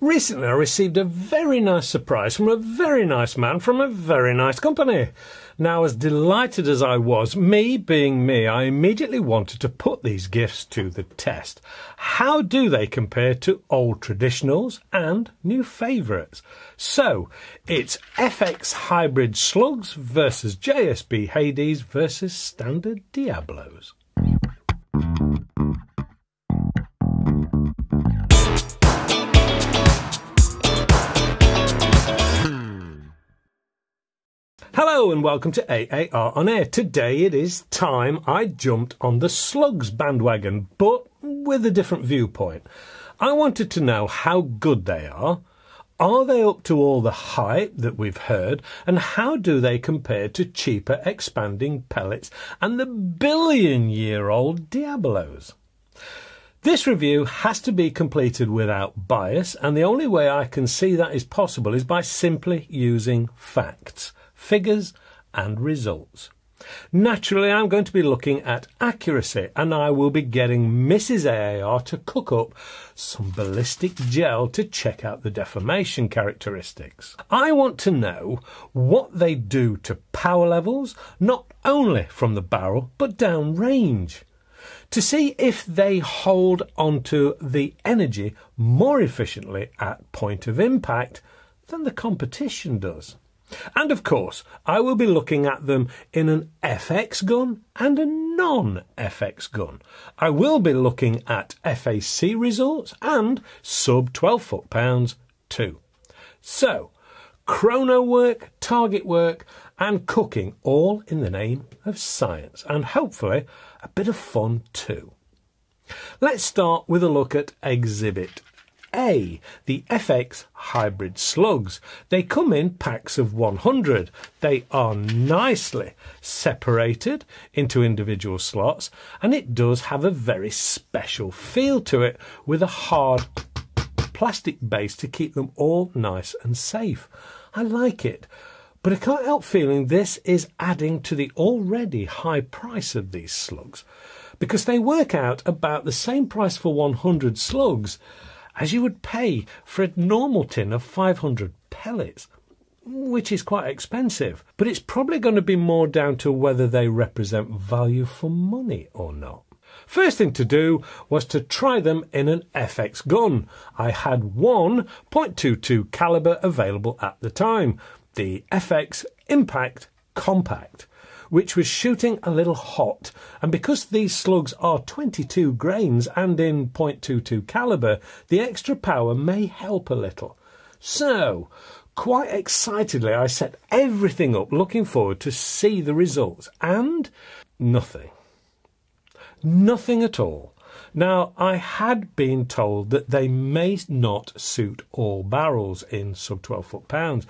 Recently, I received a very nice surprise from a very nice man from a very nice company. Now, as delighted as I was, me being me, I immediately wanted to put these gifts to the test. How do they compare to old traditionals and new favourites? So, it's FX Hybrid Slugs versus JSB Hades versus Standard Diablos. Hello and welcome to AAR on Air. Today it is time I jumped on the slugs bandwagon, but with a different viewpoint. I wanted to know how good they are. Are they up to all the hype that we've heard? And how do they compare to cheaper expanding pellets and the billion year old Diablos? This review has to be completed without bias, and the only way I can see that is possible is by simply using facts figures and results. Naturally, I'm going to be looking at accuracy and I will be getting Mrs. AAR to cook up some ballistic gel to check out the deformation characteristics. I want to know what they do to power levels, not only from the barrel but down range. To see if they hold onto the energy more efficiently at point of impact than the competition does. And of course, I will be looking at them in an FX gun and a non-FX gun. I will be looking at FAC results and sub 12 foot pounds too. So, chrono work, target work and cooking all in the name of science and hopefully a bit of fun too. Let's start with a look at Exhibit a, the FX hybrid slugs. They come in packs of 100. They are nicely separated into individual slots, and it does have a very special feel to it with a hard plastic base to keep them all nice and safe. I like it. But I can't help feeling this is adding to the already high price of these slugs because they work out about the same price for 100 slugs as you would pay for a normal tin of 500 pellets, which is quite expensive. But it's probably going to be more down to whether they represent value for money or not. First thing to do was to try them in an FX gun. I had one .22 caliber available at the time, the FX Impact Compact which was shooting a little hot. And because these slugs are 22 grains and in .22 caliber, the extra power may help a little. So, quite excitedly, I set everything up looking forward to see the results. And nothing. Nothing at all. Now, I had been told that they may not suit all barrels in sub 12 foot pounds,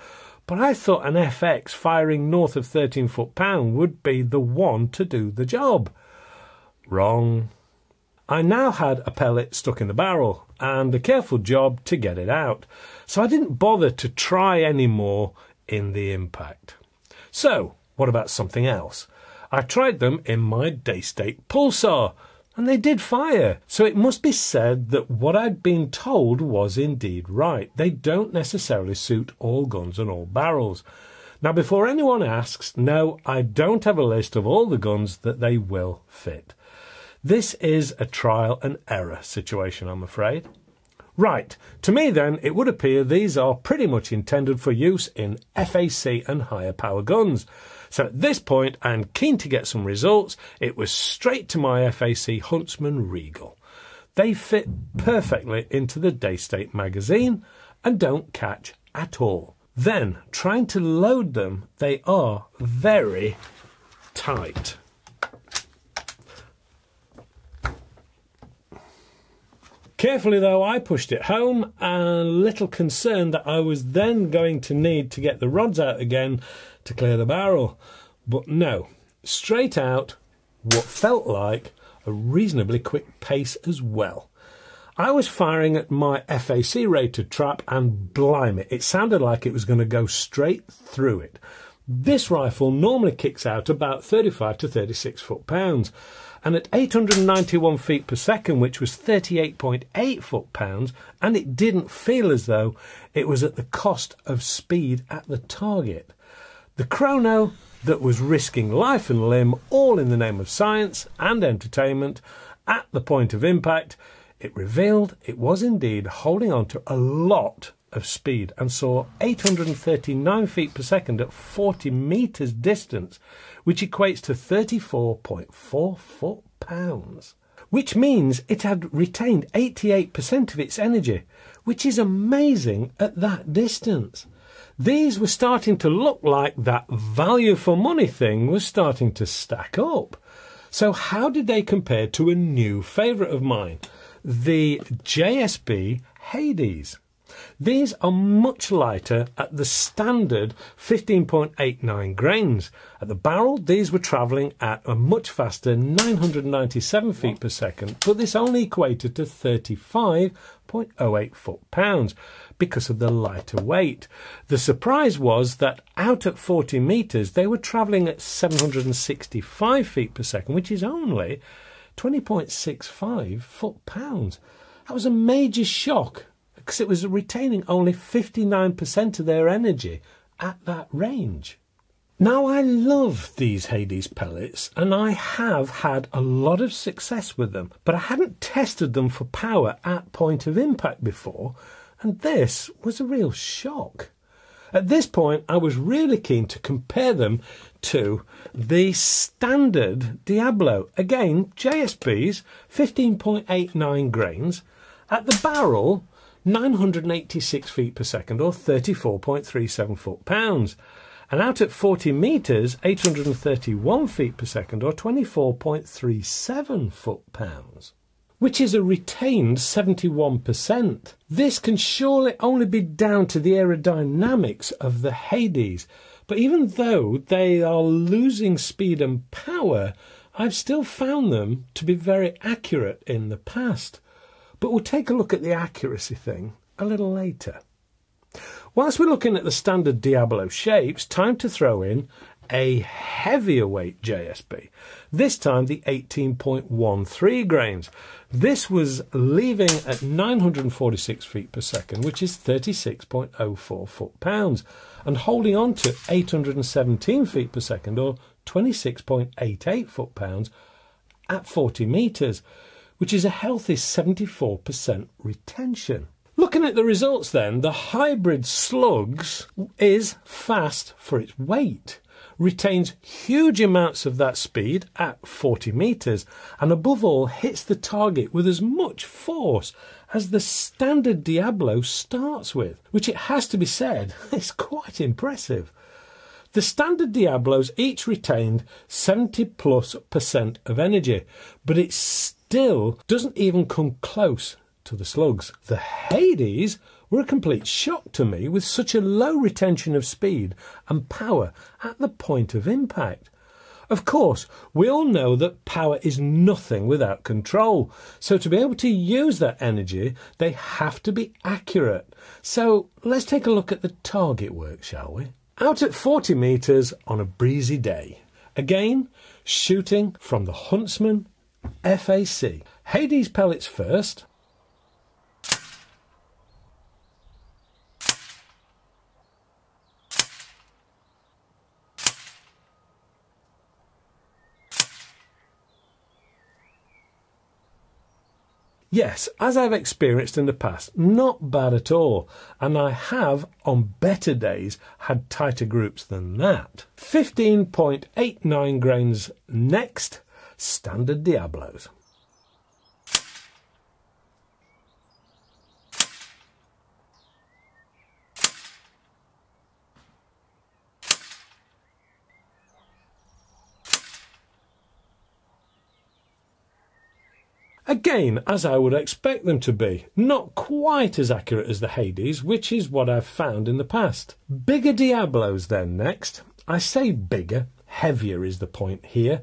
but I thought an FX firing north of 13 foot pound would be the one to do the job. Wrong. I now had a pellet stuck in the barrel and a careful job to get it out, so I didn't bother to try any more in the impact. So, what about something else? I tried them in my Daystate Pulsar, and they did fire. So it must be said that what I'd been told was indeed right. They don't necessarily suit all guns and all barrels. Now, before anyone asks, no, I don't have a list of all the guns that they will fit. This is a trial and error situation, I'm afraid. Right, to me then, it would appear these are pretty much intended for use in FAC and higher power guns. So at this point, I'm keen to get some results. It was straight to my FAC Huntsman Regal. They fit perfectly into the Daystate magazine and don't catch at all. Then, trying to load them, they are very tight. Carefully, though, I pushed it home, and little concerned that I was then going to need to get the rods out again to clear the barrel. But no, straight out, what felt like a reasonably quick pace as well. I was firing at my FAC rated trap and blimey, it sounded like it was going to go straight through it. This rifle normally kicks out about 35 to 36 foot pounds, and at 891 feet per second, which was 38.8 foot pounds, and it didn't feel as though it was at the cost of speed at the target. The chrono that was risking life and limb, all in the name of science and entertainment, at the point of impact, it revealed it was indeed holding on to a lot of speed and saw 839 feet per second at 40 metres distance, which equates to 34.4 foot pounds. Which means it had retained 88% of its energy, which is amazing at that distance. These were starting to look like that value for money thing was starting to stack up. So, how did they compare to a new favourite of mine, the JSB Hades? These are much lighter at the standard 15.89 grains. At the barrel, these were travelling at a much faster 997 feet per second, but this only equated to 35.08 foot pounds because of the lighter weight. The surprise was that out at 40 metres, they were travelling at 765 feet per second, which is only 20.65 foot pounds. That was a major shock because it was retaining only 59% of their energy at that range. Now, I love these Hades pellets and I have had a lot of success with them, but I hadn't tested them for power at point of impact before, and this was a real shock. At this point, I was really keen to compare them to the standard Diablo. Again, JSB's 15.89 grains. At the barrel, 986 feet per second or 34.37 foot pounds. And out at 40 metres, 831 feet per second or 24.37 foot pounds. Which is a retained 71%. This can surely only be down to the aerodynamics of the Hades. But even though they are losing speed and power, I've still found them to be very accurate in the past. But we'll take a look at the accuracy thing a little later. Whilst we're looking at the standard Diablo shapes, time to throw in a heavier weight JSB. This time the 18.13 grains. This was leaving at 946 feet per second, which is 36.04 foot pounds, and holding on to 817 feet per second, or 26.88 foot pounds, at 40 metres which is a healthy 74% retention. Looking at the results then, the hybrid slugs is fast for its weight, retains huge amounts of that speed at 40 metres, and above all hits the target with as much force as the standard Diablo starts with, which it has to be said is quite impressive. The standard Diablos each retained 70 plus percent of energy, but it still doesn't even come close to the slugs. The Hades were a complete shock to me with such a low retention of speed and power at the point of impact. Of course, we all know that power is nothing without control. So to be able to use that energy, they have to be accurate. So let's take a look at the target work, shall we? Out at 40 metres on a breezy day. Again, shooting from the Huntsman FAC. Hades pellets first. Yes, as I've experienced in the past, not bad at all. And I have, on better days, had tighter groups than that. 15.89 grains next, standard Diablos. Again, as I would expect them to be, not quite as accurate as the Hades, which is what I've found in the past. Bigger Diablos then next. I say bigger, heavier is the point here.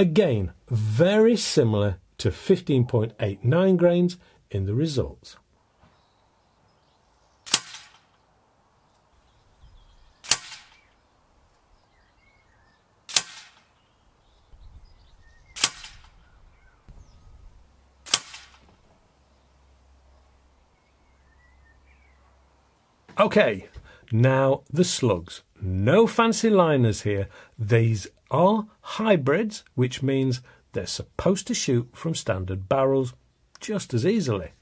Again, very similar to 15.89 grains in the results. Okay, now the slugs. No fancy liners here. These are hybrids, which means they're supposed to shoot from standard barrels just as easily.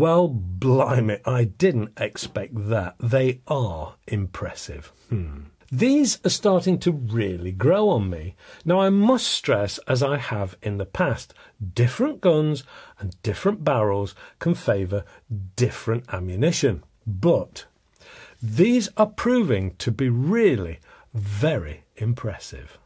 Well, blimey, I didn't expect that. They are impressive. Hmm. These are starting to really grow on me. Now, I must stress, as I have in the past, different guns and different barrels can favour different ammunition. But these are proving to be really very impressive.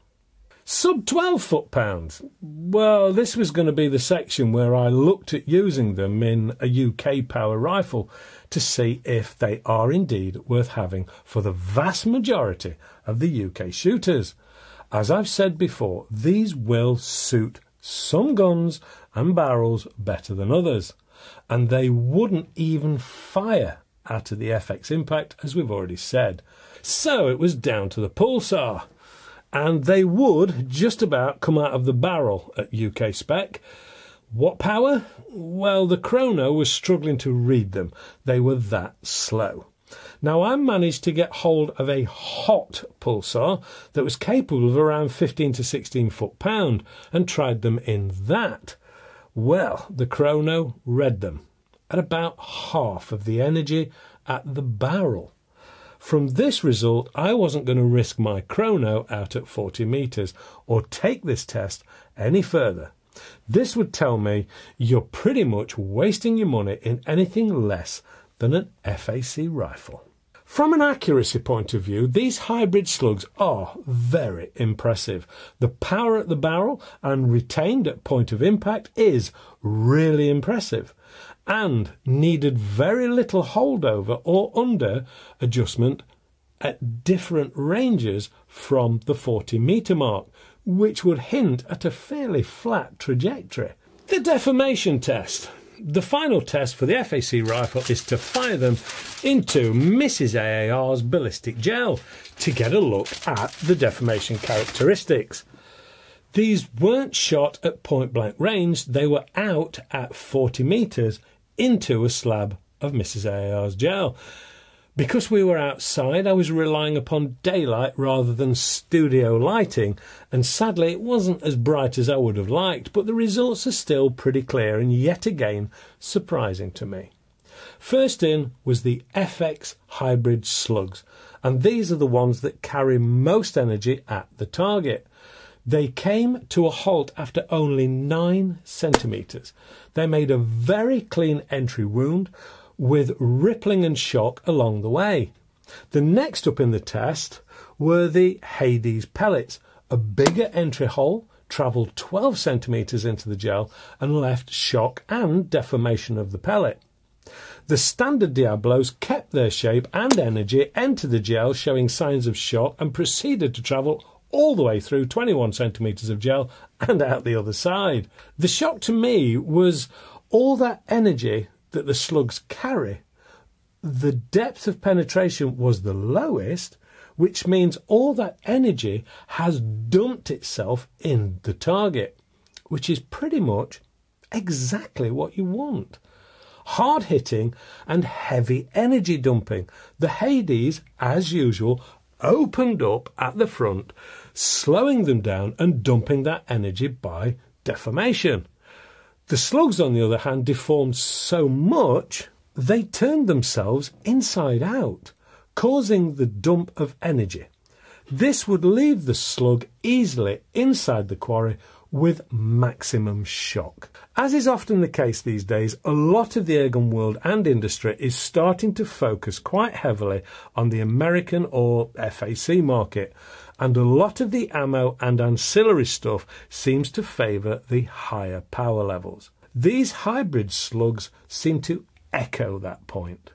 Sub 12 foot pounds. Well, this was going to be the section where I looked at using them in a UK power rifle to see if they are indeed worth having for the vast majority of the UK shooters. As I've said before, these will suit some guns and barrels better than others, and they wouldn't even fire out of the FX impact, as we've already said. So it was down to the pulsar and they would just about come out of the barrel at UK spec. What power? Well, the chrono was struggling to read them. They were that slow. Now, I managed to get hold of a hot pulsar that was capable of around 15 to 16 foot pound and tried them in that. Well, the chrono read them at about half of the energy at the barrel. From this result, I wasn't going to risk my chrono out at 40 metres or take this test any further. This would tell me you're pretty much wasting your money in anything less than an FAC rifle. From an accuracy point of view, these hybrid slugs are very impressive. The power at the barrel and retained at point of impact is really impressive and needed very little holdover or under adjustment at different ranges from the 40 metre mark, which would hint at a fairly flat trajectory. The deformation test. The final test for the FAC rifle is to fire them into Mrs. AAR's ballistic gel to get a look at the deformation characteristics. These weren't shot at point blank range, they were out at 40 metres into a slab of Mrs. AAR's gel. Because we were outside, I was relying upon daylight rather than studio lighting, and sadly it wasn't as bright as I would have liked, but the results are still pretty clear and yet again surprising to me. First in was the FX hybrid slugs, and these are the ones that carry most energy at the target. They came to a halt after only nine centimetres. They made a very clean entry wound with rippling and shock along the way. The next up in the test were the Hades pellets, a bigger entry hole, travelled 12 centimetres into the gel and left shock and deformation of the pellet. The standard Diablos kept their shape and energy, entered the gel showing signs of shock, and proceeded to travel all the way through 21 centimetres of gel and out the other side. The shock to me was all that energy that the slugs carry. The depth of penetration was the lowest, which means all that energy has dumped itself in the target, which is pretty much exactly what you want. Hard hitting and heavy energy dumping. The Hades, as usual, opened up at the front, slowing them down and dumping that energy by deformation. The slugs, on the other hand, deformed so much they turned themselves inside out, causing the dump of energy. This would leave the slug easily inside the quarry with maximum shock. As is often the case these days, a lot of the airgun world and industry is starting to focus quite heavily on the American or FAC market, and a lot of the ammo and ancillary stuff seems to favour the higher power levels. These hybrid slugs seem to echo that point.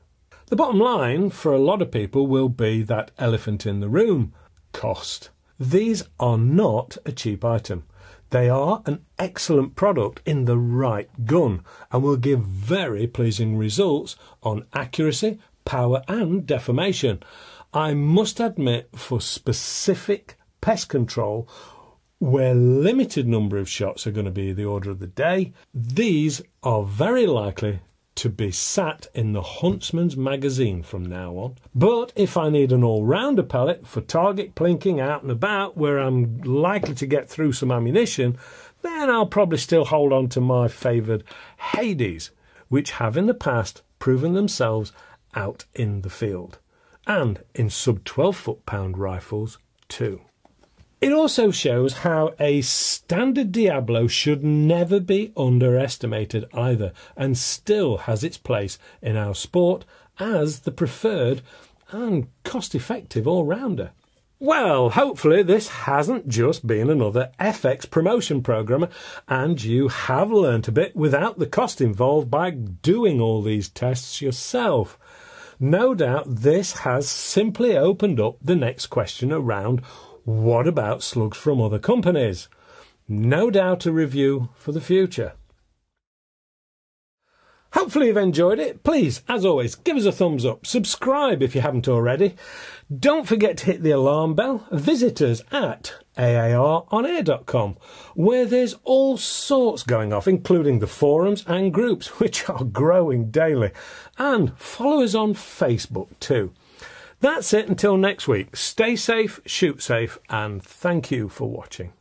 The bottom line for a lot of people will be that elephant in the room cost. These are not a cheap item. They are an excellent product in the right gun and will give very pleasing results on accuracy, power, and deformation. I must admit, for specific pest control, where limited number of shots are going to be the order of the day, these are very likely to be sat in the Huntsman's magazine from now on. But if I need an all-rounder pellet for target plinking out and about where I'm likely to get through some ammunition, then I'll probably still hold on to my favoured Hades, which have in the past proven themselves out in the field, and in sub 12 foot pound rifles too. It also shows how a standard Diablo should never be underestimated either, and still has its place in our sport as the preferred and cost effective all rounder. Well, hopefully, this hasn't just been another FX promotion program, and you have learnt a bit without the cost involved by doing all these tests yourself. No doubt this has simply opened up the next question around what about slugs from other companies? No doubt a review for the future. Hopefully you've enjoyed it. Please, as always, give us a thumbs up. Subscribe if you haven't already. Don't forget to hit the alarm bell. Visit us at aaronair.com, where there's all sorts going off, including the forums and groups, which are growing daily. And follow us on Facebook too. That's it until next week. Stay safe, shoot safe, and thank you for watching.